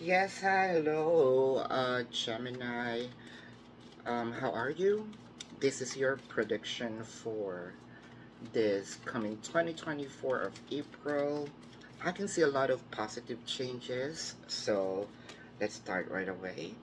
Yes, hello, uh, Gemini. Um, how are you? This is your prediction for this coming 2024 of April. I can see a lot of positive changes, so let's start right away.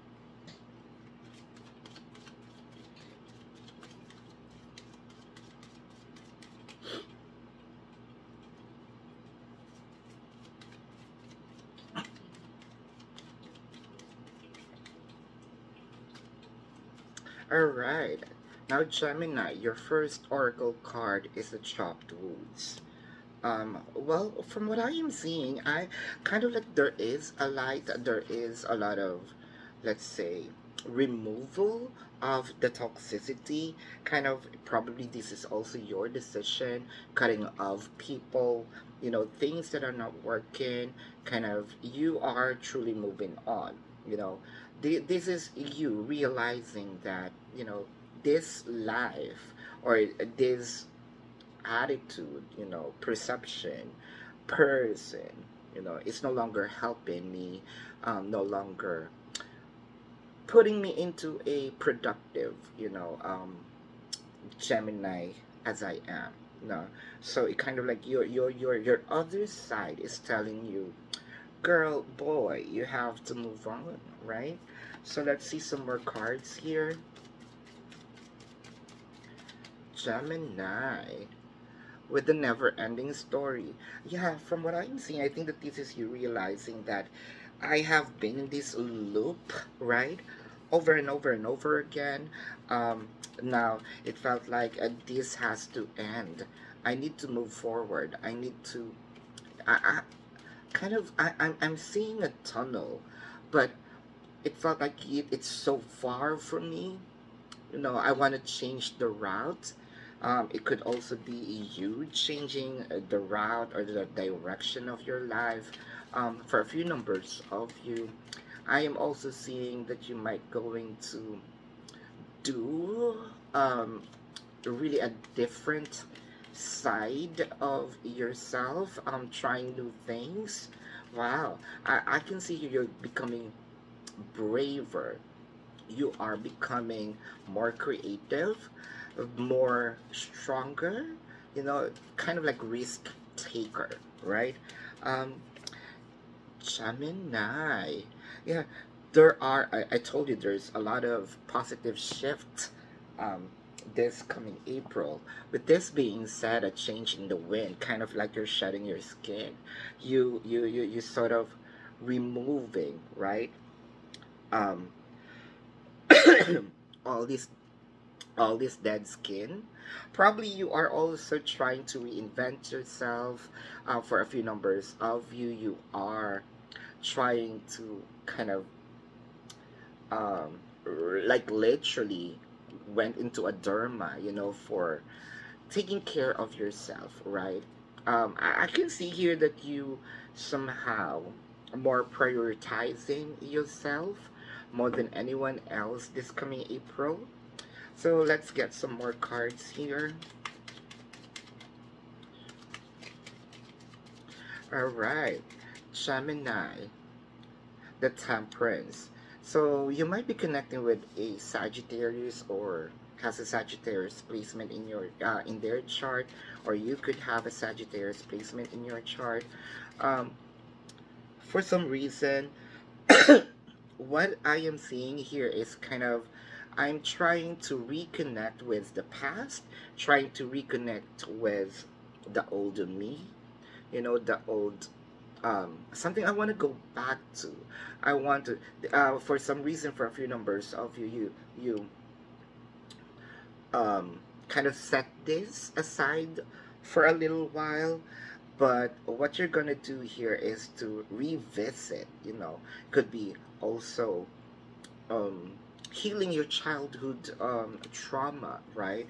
Alright, now Gemini, your first oracle card is the Chopped Woods. Um, well, from what I am seeing, I kind of like there is a light, there is a lot of, let's say, removal of the toxicity. Kind of, probably this is also your decision, cutting off people, you know, things that are not working. Kind of, you are truly moving on, you know. This is you realizing that, you know, this life or this attitude, you know, perception, person, you know, it's no longer helping me, um, no longer putting me into a productive, you know, um, Gemini as I am. No, so it kind of like your your your your other side is telling you, girl, boy, you have to move on, right? So let's see some more cards here. Gemini. with the never ending story. Yeah, from what I'm seeing, I think that this is you realizing that I have been in this loop, right? Over and over and over again. Um, now, it felt like uh, this has to end. I need to move forward. I need to. I, I kind of. I, I'm, I'm seeing a tunnel, but it felt like it, it's so far from me you know, I want to change the route. Um, it could also be you changing uh, the route or the direction of your life. Um, for a few numbers of you, I am also seeing that you might going to do um, really a different side of yourself. Um, trying new things. Wow, I, I can see you're becoming braver you are becoming more creative, more stronger, you know, kind of like risk taker, right? Um, Gemini. Yeah, there are, I, I told you there's a lot of positive shift um, this coming April. With this being said, a change in the wind, kind of like you're shedding your skin. You, you, you, you sort of removing, right? Um, all this all this dead skin. Probably you are also trying to reinvent yourself uh, for a few numbers of you. You are trying to kind of um, like literally went into a derma you know for taking care of yourself right? Um, I, I can see here that you somehow more prioritizing yourself more than anyone else this coming April. So let's get some more cards here. Alright, Gemini, the Temperance. So you might be connecting with a Sagittarius or has a Sagittarius placement in your uh, in their chart, or you could have a Sagittarius placement in your chart. Um, for some reason, what I am seeing here is kind of I'm trying to reconnect with the past, trying to reconnect with the older me, you know, the old um, something I want to go back to. I want to, uh, for some reason, for a few numbers of you, you, you, um, kind of set this aside for a little while. But what you're gonna do here is to revisit. You know, could be also um, healing your childhood um, trauma, right?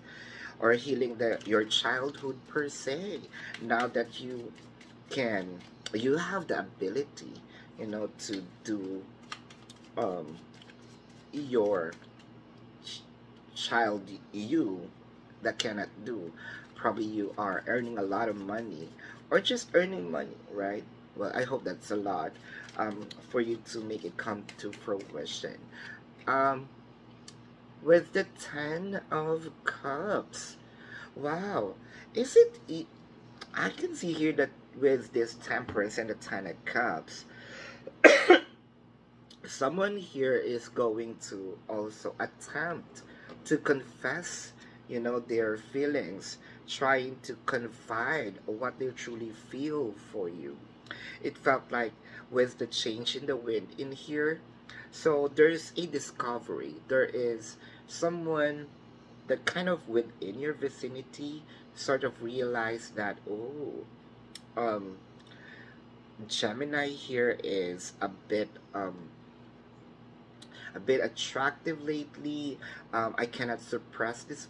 Or healing the your childhood per se. Now that you can, you have the ability, you know, to do um, your ch- child you that cannot do. Probably you are earning a lot of money or just earning money, right? well i hope that's a lot um, for you to make it come to fruition um, with the ten of cups. Wow. Is it i can see here that with this temperance and the ten of cups someone here is going to also attempt to confess you know their feelings trying to confide what they truly feel for you. It felt like with the change in the wind in here so there's a discovery there is someone that kind of within your vicinity sort of realize that oh um gemini here is a bit um a bit attractive lately. Um, I cannot suppress this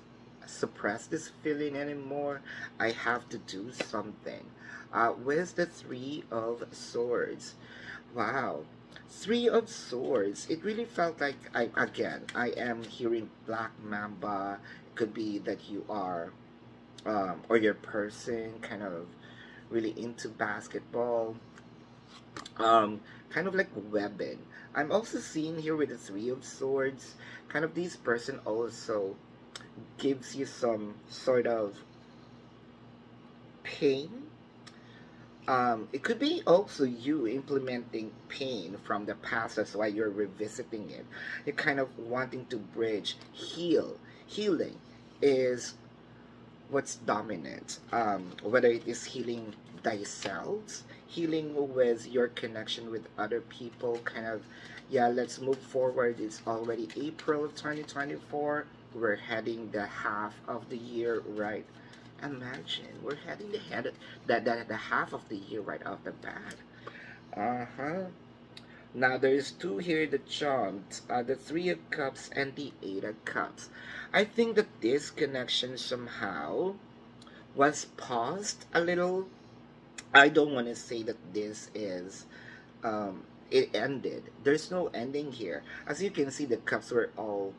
suppress this feeling anymore. I have to do something. Uh, where's the Three of Swords? Wow. Three of Swords. It really felt like, I again, I am hearing Black Mamba. It could be that you are, um, or your person kind of really into basketball. Um, kind of like weapon. I'm also seeing here with the Three of Swords, kind of this person also gives you some sort of pain. Um, it could be also you implementing pain from the past. That's why you're revisiting it. You're kind of wanting to bridge, heal. Healing is what's dominant. Um, whether it is healing thyself, healing with your connection with other people, kind of, yeah, let's move forward. It's already April of 2024. We're heading the half of the year, right? Imagine we're heading the head that the, the half of the year right off the bat. Uh huh. Now there's two here that jumped, uh, the Three of Cups and the Eight of Cups. I think that this connection somehow was paused a little I don't want to say that this is um, it ended. There's no ending here. As you can see, the cups were all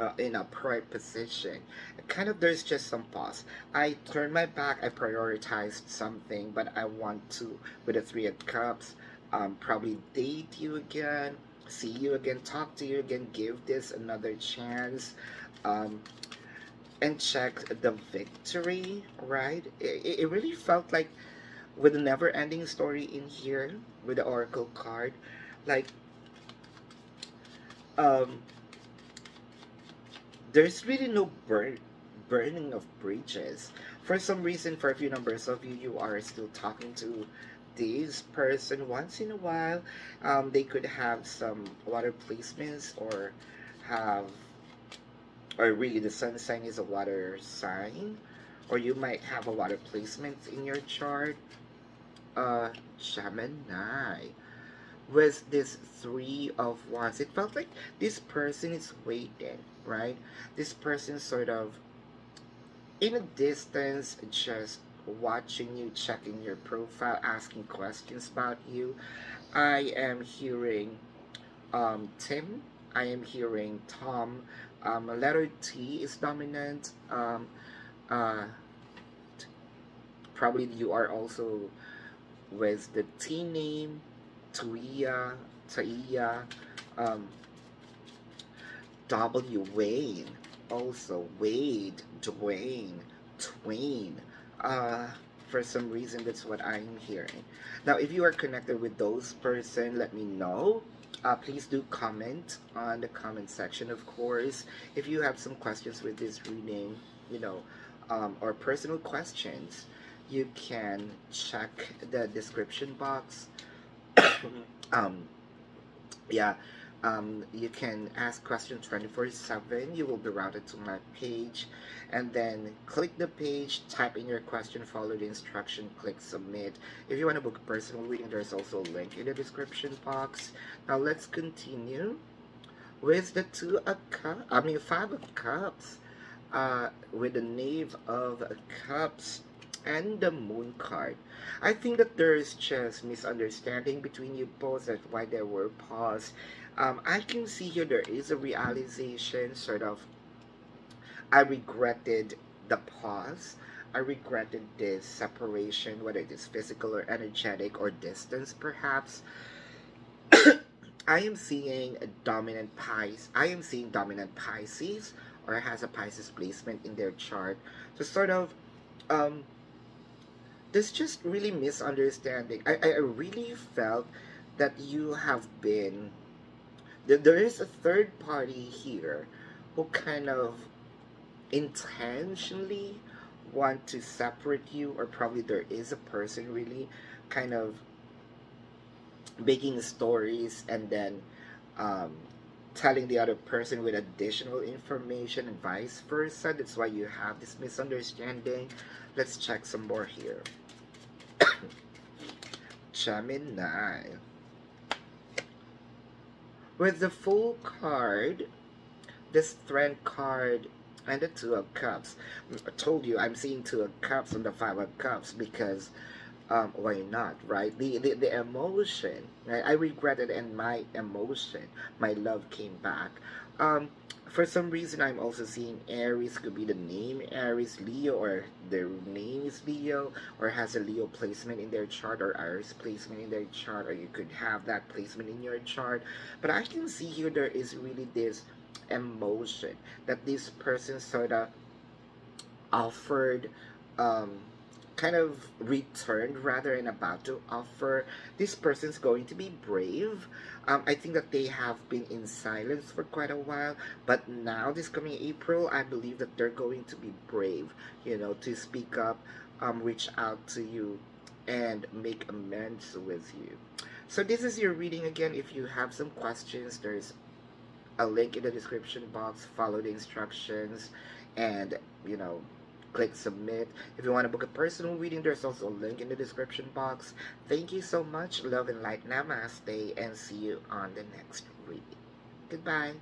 uh, in a upright position. Kind of, there's just some pause. I turned my back. I prioritized something, but I want to, with the three of cups, um, probably date you again, see you again, talk to you again, give this another chance. Um, and check the victory, right? It, it really felt like with the never ending story in here with the oracle card like um there's really no burn burning of bridges. For some reason for a few numbers of you you are still talking to this person. Once in a while um, they could have some water placements or have or really the sun sign is a water sign or you might have a water placement in your chart. Uh, Gemini with this three of wands. It felt like this person is waiting right? This person sort of in a distance just watching you checking your profile asking questions about you. I am hearing um, tim. I am hearing tom. Um, letter t is dominant. Um, uh, probably you are also with the T name Tuia, Taia, um, W. Wayne, also Wade, Dwayne, Twain. Uh, for some reason, that's what I'm hearing. Now, if you are connected with those person, let me know. Uh, please do comment on the comment section, of course. If you have some questions with this reading, you know, um, or personal questions, you can check the description box um yeah um, you can ask question 24 7 you will be routed to my page and then click the page type in your question follow the instruction click submit. If you want to book a personal reading there's also a link in the description box. Now let's continue with the two of cups i mean five of cups uh, with the knave of cups and the moon card. I think that there is just misunderstanding between you both. That's why there were pause. Um, I can see here there is a realization, sort of. I regretted the pause. I regretted this separation, whether it is physical or energetic or distance, perhaps. I am seeing a dominant Pisces. I am seeing dominant Pisces or has a Pisces placement in their chart. So sort of, um, this just really misunderstanding. I, I really felt that you have been there is a third party here who kind of intentionally want to separate you or probably there is a person really kind of making stories and then um, telling the other person with additional information and vice versa that's why you have this misunderstanding. Let's check some more here. Gemini. With the full card, this Strength card, and the Two of Cups. I told you I'm seeing Two of Cups on the Five of Cups because um, why not, right? The, the the emotion, right? I regretted and my emotion, my love came back. Um, for some reason, I'm also seeing Aries could be the name Aries, Leo, or their name is Leo, or has a Leo placement in their chart, or Aries placement in their chart, or you could have that placement in your chart. But I can see here there is really this emotion that this person sort of offered. Um, kind of returned rather and about to offer. This person's going to be brave. Um, i think that they have been in silence for quite a while but now this coming april i believe that they're going to be brave you know to speak up um, reach out to you and make amends with you. So this is your reading again. If you have some questions there's a link in the description box. Follow the instructions and you know click submit. If you want to book a personal reading, there's also a link in the description box. Thank you so much. Love and light. Namaste. And see you on the next reading. Goodbye.